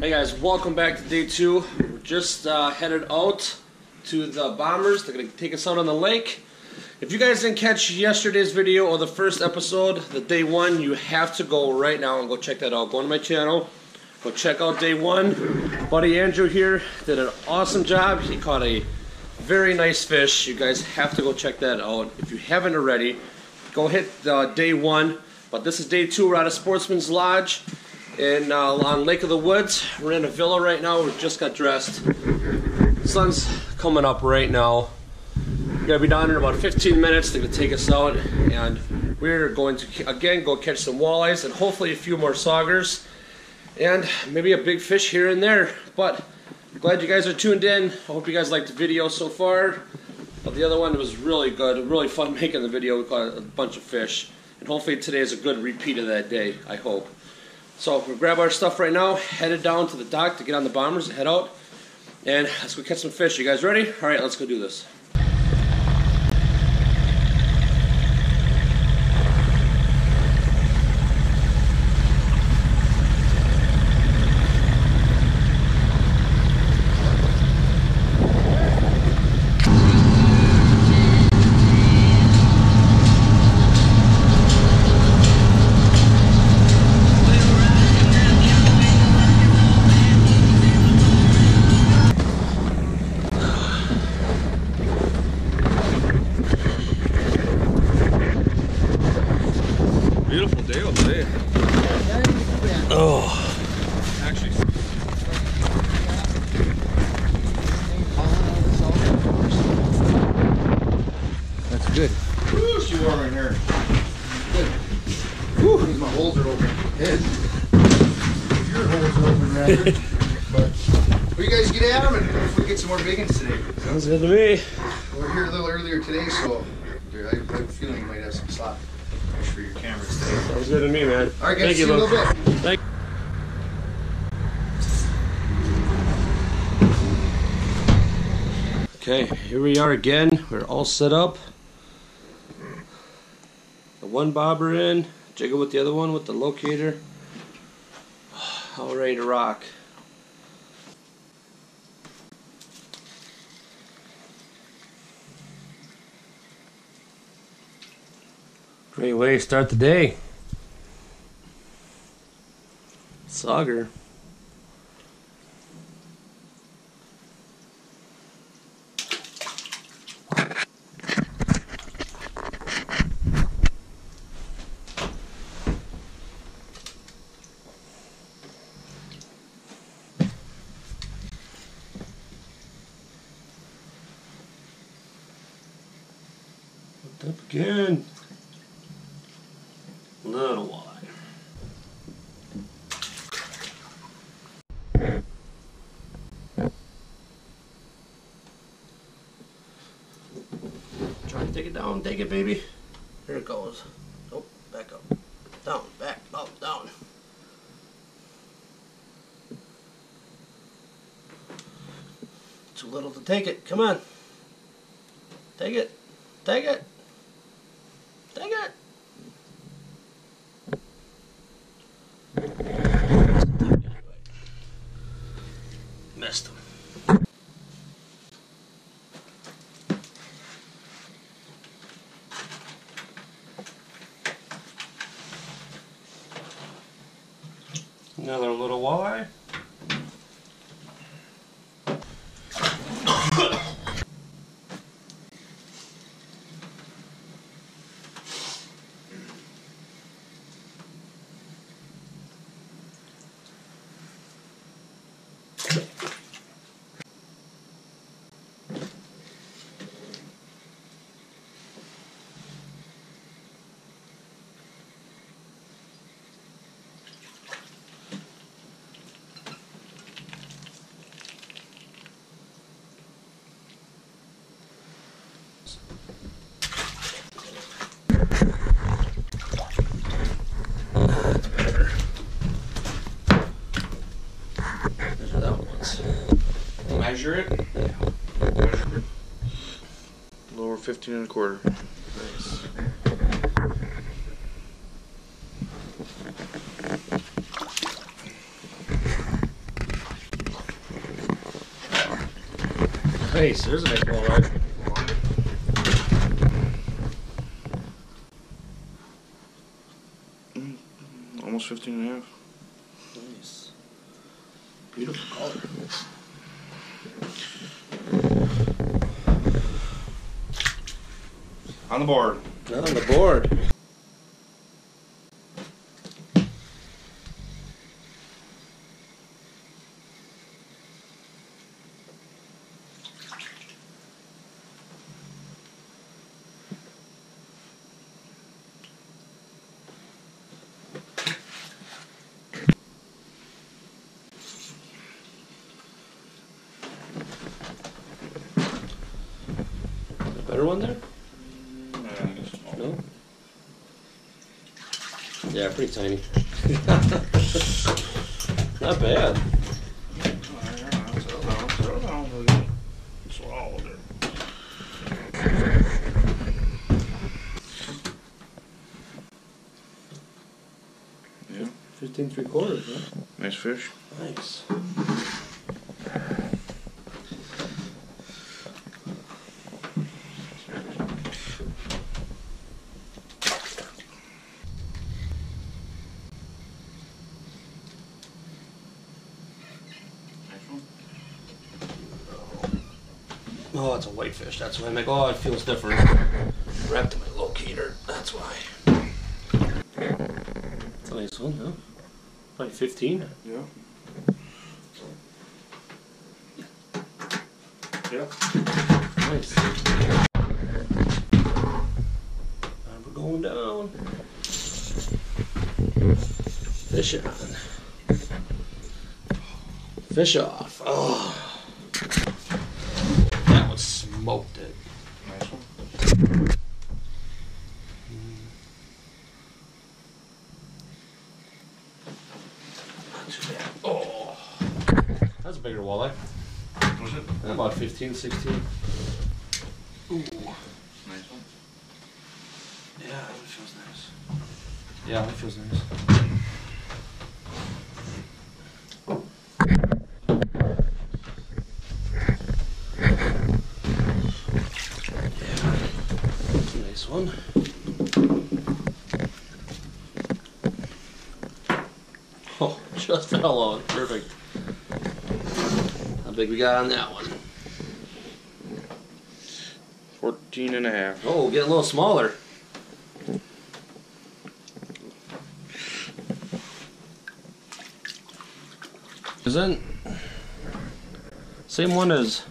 Hey guys, welcome back to day two. We're just uh, headed out to the Bombers. They're going to take us out on the lake. If you guys didn't catch yesterday's video or the first episode, the day one, you have to go right now and go check that out. Go to my channel, go check out day one. Buddy Andrew here did an awesome job. He caught a very nice fish. You guys have to go check that out. If you haven't already, go hit uh, day one. But this is day two. We're at a Sportsman's Lodge in uh, on Lake of the Woods. We're in a villa right now. We just got dressed. Sun's coming up right now. We're gonna be down in about 15 minutes. They're gonna take us out, and we're going to again go catch some walleyes and hopefully a few more saugers, and maybe a big fish here and there. But glad you guys are tuned in. I hope you guys liked the video so far. But the other one was really good. Really fun making the video. We caught a bunch of fish, and hopefully today is a good repeat of that day. I hope. So we'll grab our stuff right now, headed down to the dock to get on the bombers and head out. And let's go catch some fish. You guys ready? All right, let's go do this. Oh. That's good. Whoo, she warm in here. Good. Whew, because my holes are open. His. Your holes are open, rather. but we you guys get at them and hopefully get some more big ones today. Sounds good to me. We're here a little earlier today, so dude, I, I have a feeling you might have some fish for your cameras today. Sounds good to me, man. All right, guys, Thank see you, you a little bit. Thank Okay, here we are again. We're all set up. The one bobber in, jiggle with the other one with the locator. All ready to rock. Great way to start the day. Sauger. Up again. Little wide. Try to take it down, take it, baby. Here it goes. Oh, back up. Down, back, up, down. Too little to take it. Come on. Take it. Take it. measure it. Measure it. Lower 15 and a quarter. Nice. Nice, there's a nice ball, right? Mm, almost 15 and a half. Nice. Beautiful color. On the board. Not on the board. Better one there? Uh, no? Yeah, pretty tiny. Not bad. Yeah, 15 three quarters, huh? nice fish. Nice. Oh, it's a whitefish. That's why I'm like, oh, it feels different. Wrapped in my locator. That's why. It's a nice one, huh? Probably 15. Yeah. Yeah. Nice. And we're going down. Fish on. Fish off. Oh. That one smoked it. Nice one. Not too bad. Oh. That's a bigger walleye. Was it? About 15, 16. Ooh. Nice one. Yeah, that one feels nice. Yeah, that feels nice. Yeah, that's one. Oh, just fell on. Perfect. How big we got on that one? 14 and a half. Oh, getting a little smaller. Isn't same one as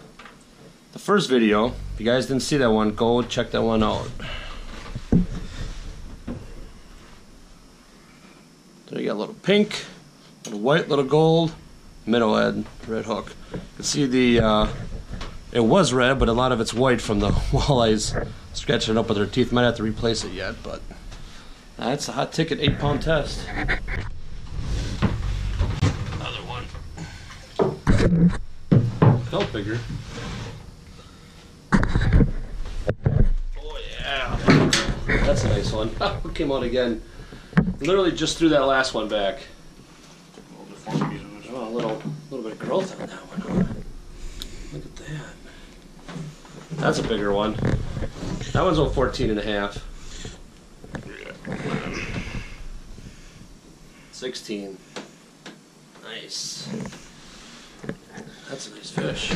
the first video. If you guys didn't see that one, go check that one out. There you got a little pink, a little white, a little gold, middle head, red hook. You can see the uh, it was red, but a lot of it's white from the walleyes scratching it up with their teeth. Might have to replace it yet, but that's a hot ticket eight pound test. Another one. Felt bigger. Oh yeah, that's a nice one. Came out again. Literally just threw that last one back. Little deformities in this. Oh, a little, little bit of growth on that one. Huh? Look at that. That's a bigger one. That one's about 14 and a half. 16. Nice. That's a nice fish.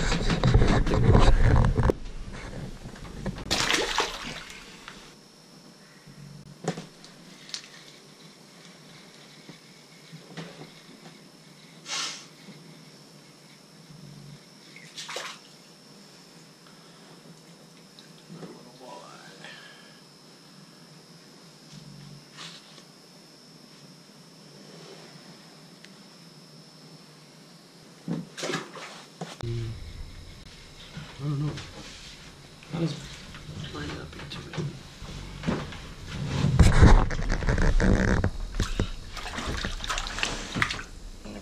I don't know. And if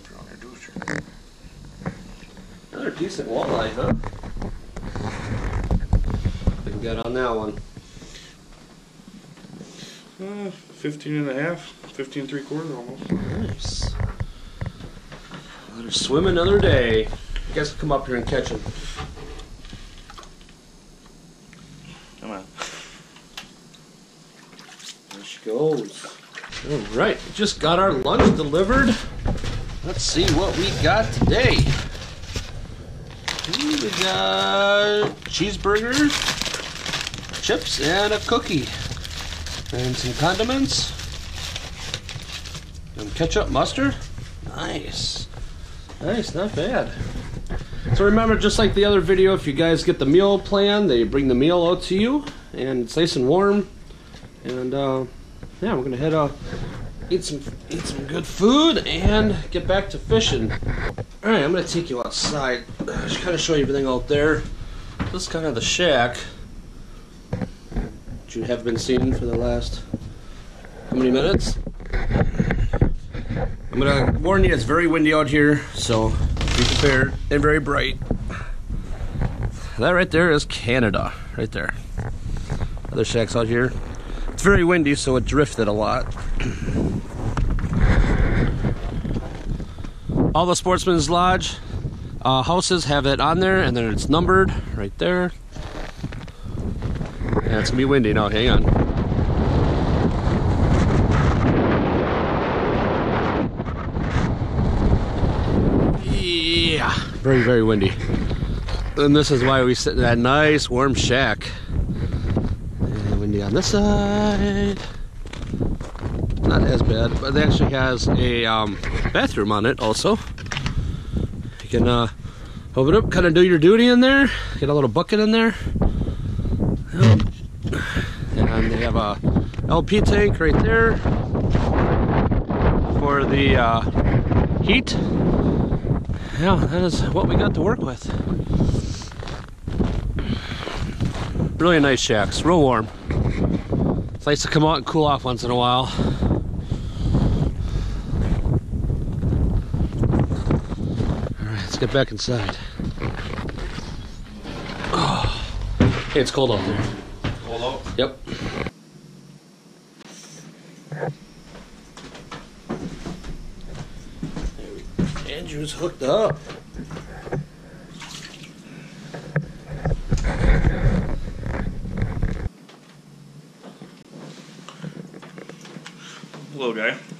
you're on your dooster. Another decent walleye, huh? Can get on that one. Uh, 15 and a half. 15 three quarter almost. Nice. Let her swim another day. Guess we'll come up here and catch him. Come on. There she goes. All right, just got our lunch delivered. Let's see what we got today. We got cheeseburgers, chips, and a cookie, and some condiments, and ketchup, mustard. Nice, nice, not bad. So remember, just like the other video, if you guys get the meal plan, they bring the meal out to you, and it's nice and warm. And uh, yeah, we're gonna head out, eat some eat some good food, and get back to fishing. All right, I'm gonna take you outside, just kind of show you everything out there. This is kind of the shack that you have been seeing for the last how many minutes? I'm gonna warn you, it's very windy out here, so prepared and very bright. That right there is Canada, right there. Other shacks out here. It's very windy, so it drifted a lot. All the Sportsman's Lodge uh, houses have it on there, and then it's numbered right there. Yeah, it's gonna be windy now. Hang on. Yeah, very, very windy. And this is why we sit in that nice warm shack. And windy on this side. Not as bad, but it actually has a um, bathroom on it also. You can uh, open up, kind of do your duty in there. Get a little bucket in there. And they have a LP tank right there for the uh, heat yeah, that is what we got to work with. Really nice shacks, real warm. It's nice to come out and cool off once in a while. Alright, let's get back inside. Oh. Hey, it's cold out there. Cold out. Yep. Andrew's hooked up. Little guy.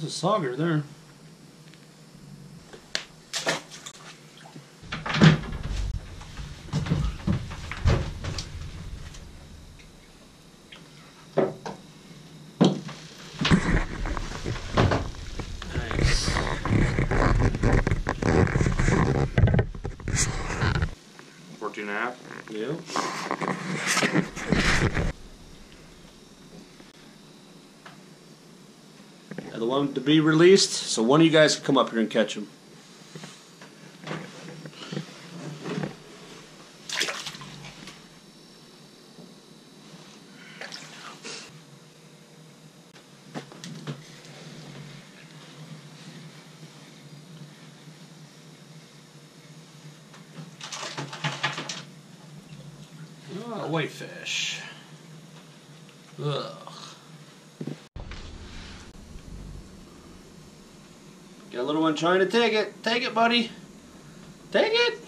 There's a sauger there. Nice. Fourteen and a half. Yeah. To be released, so one of you guys can come up here and catch him. Oh, whitefish. Ugh. Got a little one trying to take it. Take it, buddy. Take it.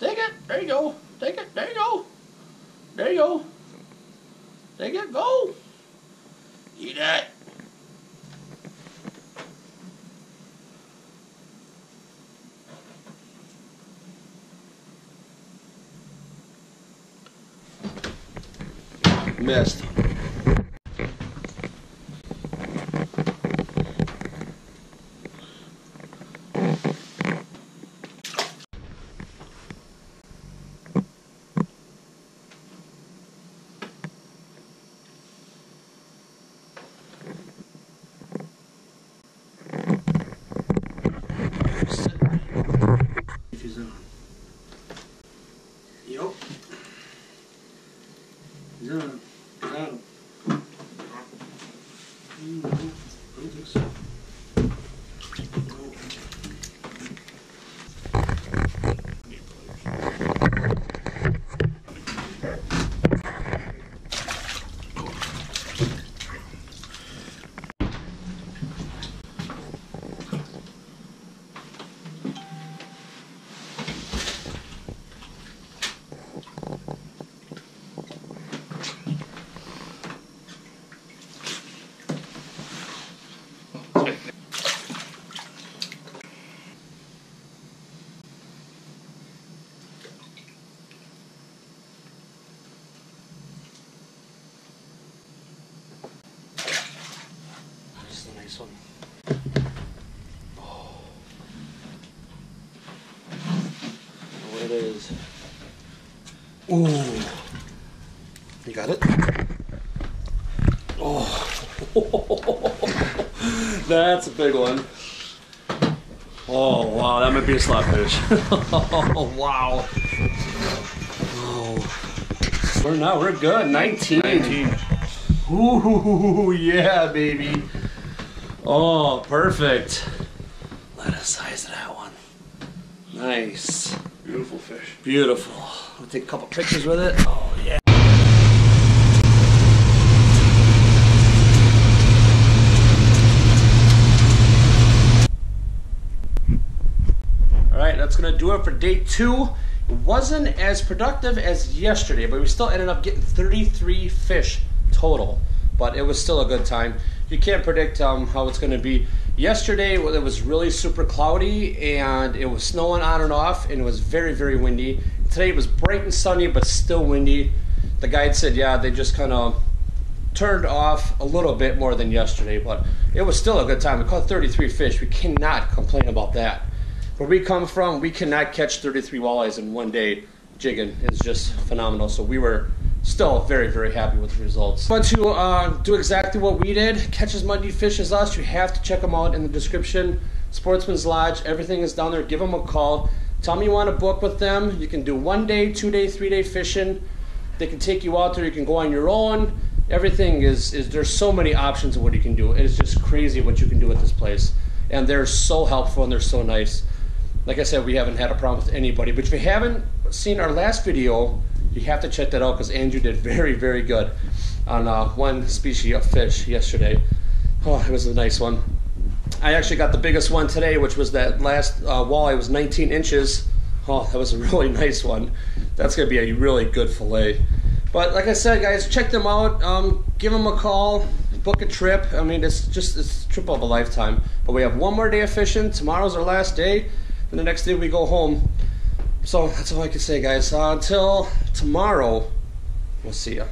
Take it. There you go. Take it. There you go. There you go. Take it. Go. Eat it. Missed. Is. Ooh. You got it? Oh. That's a big one. Oh, wow. That might be a slot fish. oh, wow. Oh. We're now, we're good. 19. 19. Ooh, yeah, baby. Oh, perfect. Let us size that one. Nice. Beautiful. I'll take a couple pictures with it. Oh, yeah. All right, that's gonna do it for day two. It wasn't as productive as yesterday, but we still ended up getting 33 fish total. But it was still a good time. You can't predict um, how it's gonna be. Yesterday, well, it was really super cloudy and it was snowing on and off, and it was very, very windy. Today it was bright and sunny, but still windy. The guide said, yeah, they just kind of turned off a little bit more than yesterday, but it was still a good time. We caught 33 fish. We cannot complain about that. Where we come from, we cannot catch 33 walleyes in one day jigging. is just phenomenal. So we were still very, very happy with the results. But to uh, do exactly what we did, catch as many fish as us, you have to check them out in the description. Sportsman's Lodge, everything is down there. Give them a call. Tell them you want to book with them. You can do one day, two day, three day fishing. They can take you out there. You can go on your own. Everything is, is there's so many options of what you can do. It is just crazy what you can do at this place. And they're so helpful and they're so nice. Like I said, we haven't had a problem with anybody. But if you haven't seen our last video, you have to check that out because Andrew did very, very good on uh, one species of fish yesterday. Oh, it was a nice one. I actually got the biggest one today, which was that last uh, walleye was 19 inches. Oh, that was a really nice one. That's gonna be a really good fillet. But like I said, guys, check them out. Um, give them a call. Book a trip. I mean, it's just it's a trip of a lifetime. But we have one more day of fishing. Tomorrow's our last day, and the next day we go home. So that's all I can say, guys. Uh, until tomorrow, we'll see ya.